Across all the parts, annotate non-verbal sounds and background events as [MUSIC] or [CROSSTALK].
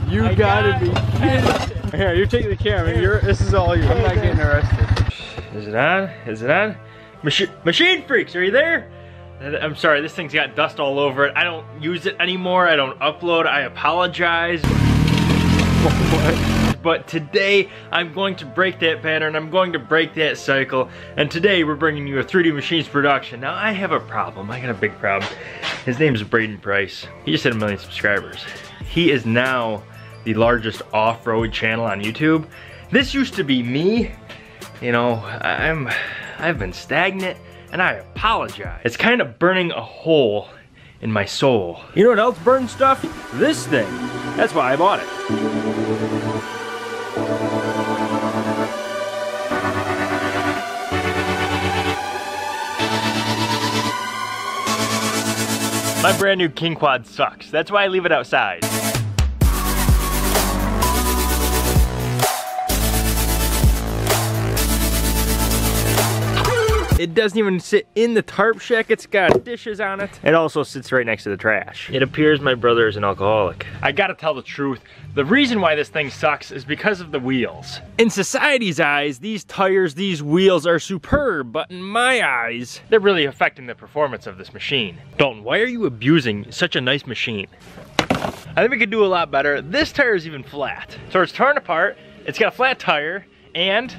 Dude, you I gotta got be it. kidding. Here, you're taking the camera. You're, this is all you. I'm not getting arrested. Is it on? Is it on? Machi machine freaks, are you there? I'm sorry, this thing's got dust all over it. I don't use it anymore. I don't upload. I apologize. [LAUGHS] But today, I'm going to break that pattern. I'm going to break that cycle. And today, we're bringing you a 3D Machines production. Now, I have a problem. I got a big problem. His name is Braydon Price. He just hit a million subscribers. He is now the largest off-road channel on YouTube. This used to be me. You know, I'm, I've been stagnant and I apologize. It's kind of burning a hole in my soul. You know what else burns stuff? This thing. That's why I bought it. My brand new King Quad sucks. That's why I leave it outside. It doesn't even sit in the tarp shack. It's got dishes on it. It also sits right next to the trash. It appears my brother is an alcoholic. I gotta tell the truth. The reason why this thing sucks is because of the wheels. In society's eyes, these tires, these wheels are superb, but in my eyes, they're really affecting the performance of this machine. Dalton, why are you abusing such a nice machine? I think we could do a lot better. This tire is even flat. So it's torn apart, it's got a flat tire, and,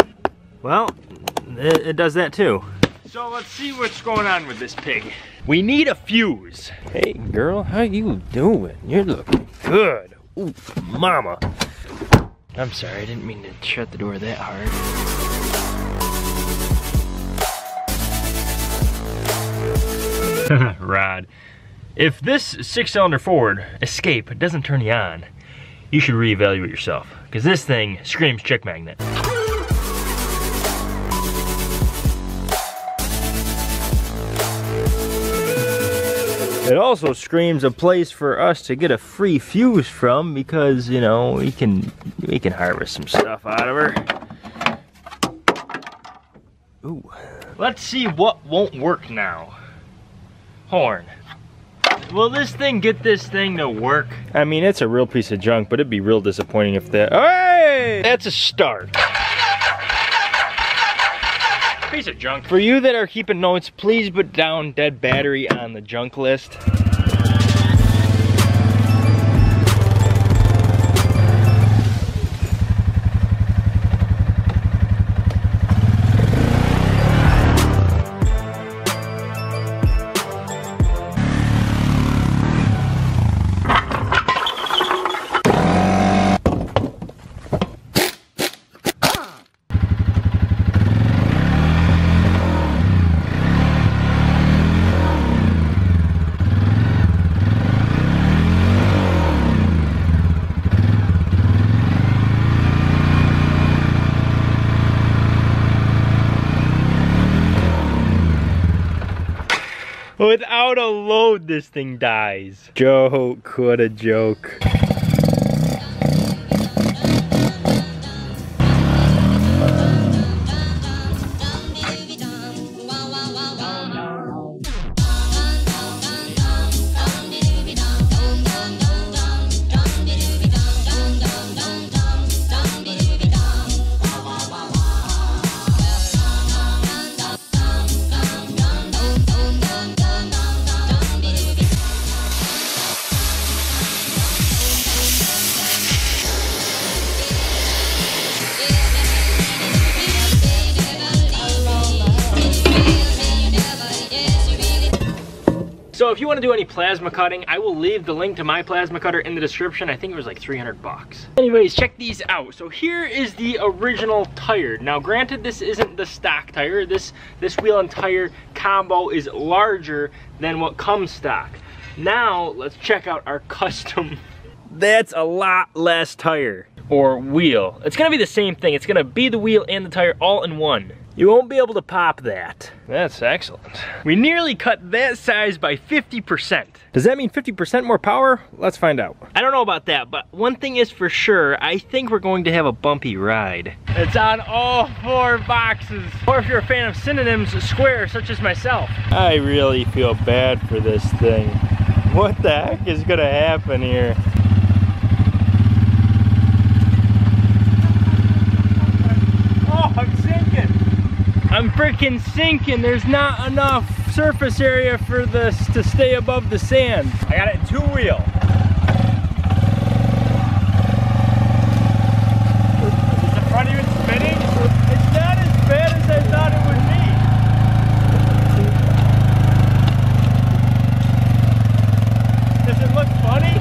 well, it, it does that too. So let's see what's going on with this pig. We need a fuse. Hey girl, how you doing? You're looking good. Ooh, mama. I'm sorry, I didn't mean to shut the door that hard. [LAUGHS] Rod, if this six-cylinder Ford Escape doesn't turn you on, you should reevaluate yourself, because this thing screams chick magnet. It also screams a place for us to get a free fuse from because, you know, we can we can harvest some stuff out of her. Ooh. Let's see what won't work now. Horn. Will this thing get this thing to work? I mean, it's a real piece of junk, but it'd be real disappointing if that. Hey! That's a start. Piece of junk. For you that are keeping notes, please put down dead battery on the junk list. Without a load, this thing dies. Joke, what a joke. If you want to do any plasma cutting, I will leave the link to my plasma cutter in the description. I think it was like 300 bucks. Anyways, check these out. So here is the original tire. Now granted, this isn't the stock tire. This, this wheel and tire combo is larger than what comes stock. Now let's check out our [LAUGHS] custom. That's a lot less tire or wheel. It's gonna be the same thing. It's gonna be the wheel and the tire all in one. You won't be able to pop that. That's excellent. We nearly cut that size by 50%. Does that mean 50% more power? Let's find out. I don't know about that, but one thing is for sure, I think we're going to have a bumpy ride. It's on all four boxes. Or if you're a fan of synonyms, square, such as myself. I really feel bad for this thing. What the heck is gonna happen here? Freaking sinking. There's not enough surface area for this to stay above the sand. I got it two wheel. Is the front even spinning? It's not as bad as I thought it would be. Does it look funny?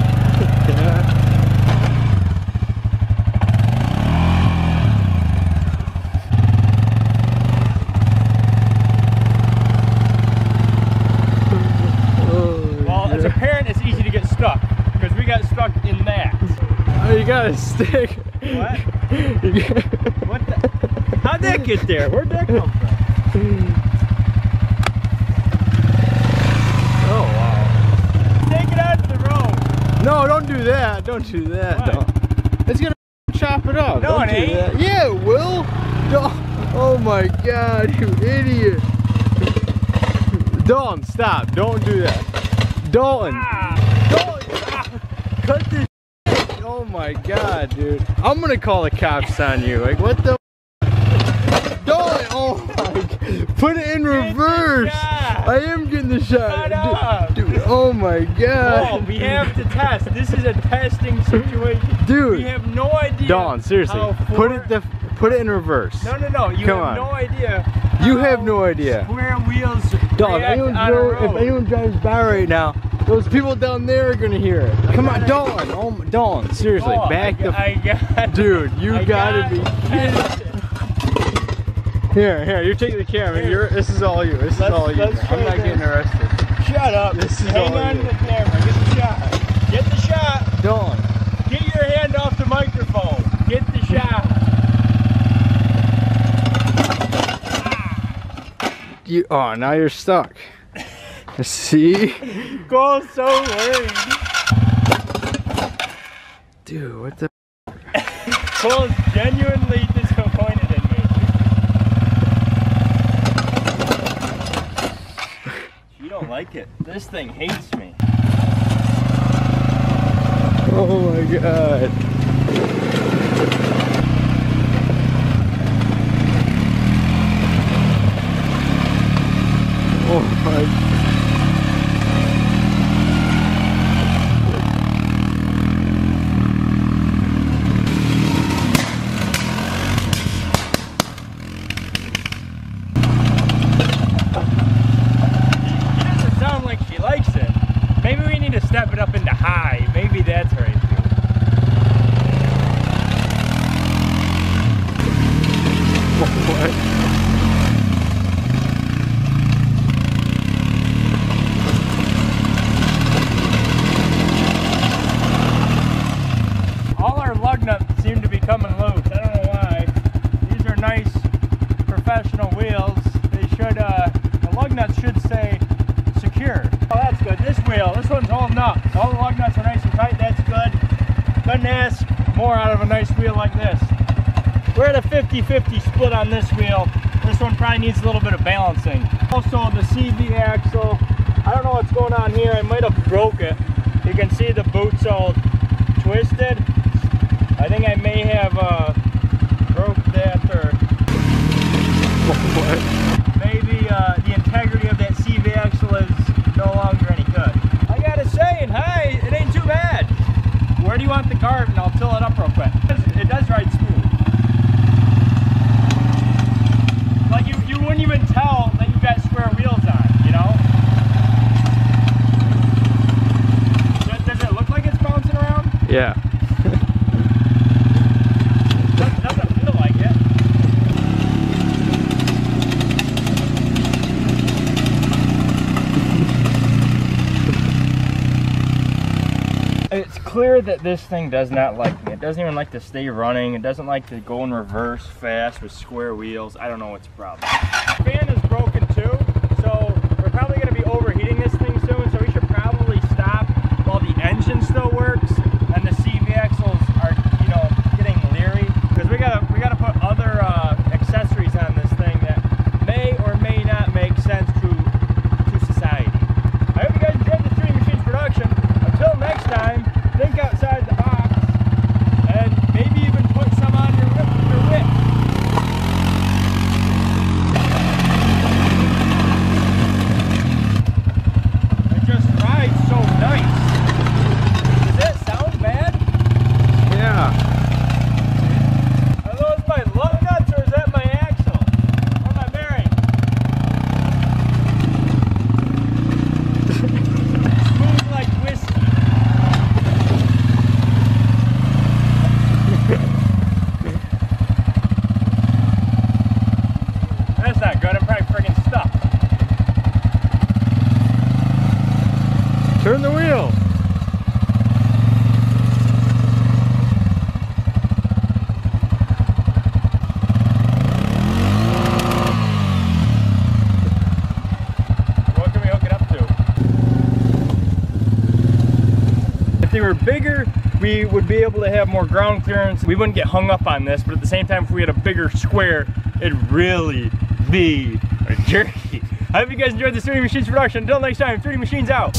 Well, as a parent, it's easy to get stuck because we got stuck in that. Oh, you got a stick. What? [LAUGHS] What the? How'd that get there? Where'd that come from? oh wow. Take it out of the road. No, don't do that. Don't do that. It's gonna chop it up. No, don't it do ain't. That. Yeah, it will. Don't- Oh my god, you idiot. Dalton, stop. Don't do that. Dalton. Ah. Cut this. Oh my god, dude. I'm gonna call the cops on you. Like, what the? [LAUGHS] Dalton. Oh my. Put it in reverse. I am getting the shot. Shut Dude- up. Dude, oh my god. Oh, we have to test. This is a testing situation. Dude. We have no idea. Dawn, seriously, put it the put it in reverse. No, no, no. You Come have on. no idea. You have no idea. Square wheels. Dog, anyone on a know, road. if anyone drives by right now, those people down there are gonna hear it. Come on, Dawn. Oh, Dawn, seriously, Oh, back I, the. I got. Dude, you I gotta got be tested. Here, here, you're taking the camera. Here. You're, this is all you. This is Let's- all you. I'm not getting arrested. Shut up. This is Hang all on you. to the camera. Get the shot. Get the shot. Dawn. Get your hand off the microphone. Get the shot. You. Oh, now you're stuck. [LAUGHS] See, Cole's so worried. dude, what the? [LAUGHS] Cole's genuinely disappointed in me. [LAUGHS] You don't like it. This thing hates me. Oh my god. Oh my. It doesn't sound like she likes it. Maybe we need to step it up into high. Maybe that's her issue. What? All our lug nuts seem to be coming loose. I don't know why. These are nice professional wheels. They should, uh, the lug nuts should stay secure. Oh, that's good. This wheel, this one's holding up. All the lug nuts are nice and tight. That's good. Couldn't ask more out of a nice wheel like this. We're at a 50-50 split on this wheel. This one probably needs a little bit of balancing. Also, the CV axle. I don't know what's going on here. I might have broke it. You can see the boot's all twisted. I think I may have uh, broke that or [LAUGHS] maybe uh, the integrity of that CV axle is no longer any good. I gotta say, in high, it ain't too bad. Where do you want the? And I'll tilt it up real quick. It does, it does ride smooth. Like you, you wouldn't even tell that you got square wheels on, you know? Does, does it look like it's bouncing around? Yeah. Doesn't, doesn't feel like it. It's clear that this thing does not like me. It doesn't even like to stay running. It doesn't like to go in reverse fast with square wheels. I don't know what's the problem. Fan is broken too, so we're probably going to be overheating this thing soon, so we should probably stop while the engine still works and the CV axles are, you know, getting leery because we gotta we gotta put other uh, accessories on this thing that may or may not make sense to to society. I hope you guys enjoyed the Three Machines production. Until next time, think outside the box and maybe even put some on your whip. Your whip. We would be able to have more ground clearance. We wouldn't get hung up on this, but at the same time, if we had a bigger square, it'd really be [LAUGHS] a jerky. I hope you guys enjoyed this 3D Machines production. Until next time, 3D Machines out.